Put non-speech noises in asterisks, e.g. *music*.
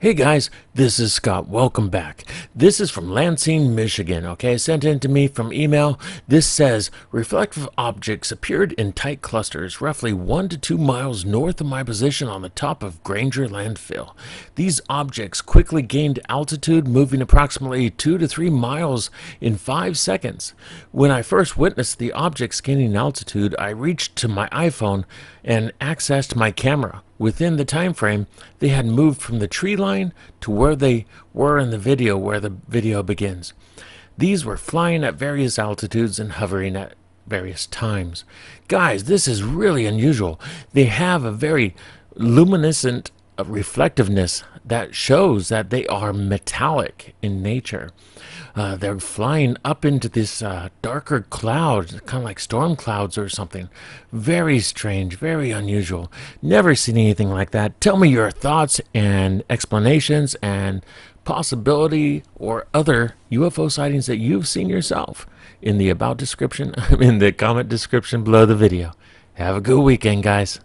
Hey guys, this is Scott. Welcome back. This is from Lansing, Michigan. Okay, sent in to me from email. This says reflective objects appeared in tight clusters, roughly one to two miles north of my position on the top of Granger landfill. These objects quickly gained altitude, moving approximately two to three miles in five seconds. When I first witnessed the objects gaining altitude, I reached to my iPhone and accessed my camera. Within the time frame, they had moved from the tree line to where they were in the video where the video begins. These were flying at various altitudes and hovering at various times. Guys, this is really unusual. They have a very luminescent uh, reflectiveness that shows that they are metallic in nature. Uh, they're flying up into this uh, darker cloud, kind of like storm clouds or something. Very strange, very unusual. Never seen anything like that. Tell me your thoughts and explanations and possibility or other UFO sightings that you've seen yourself in the about description, *laughs* in the comment description below the video. Have a good weekend, guys.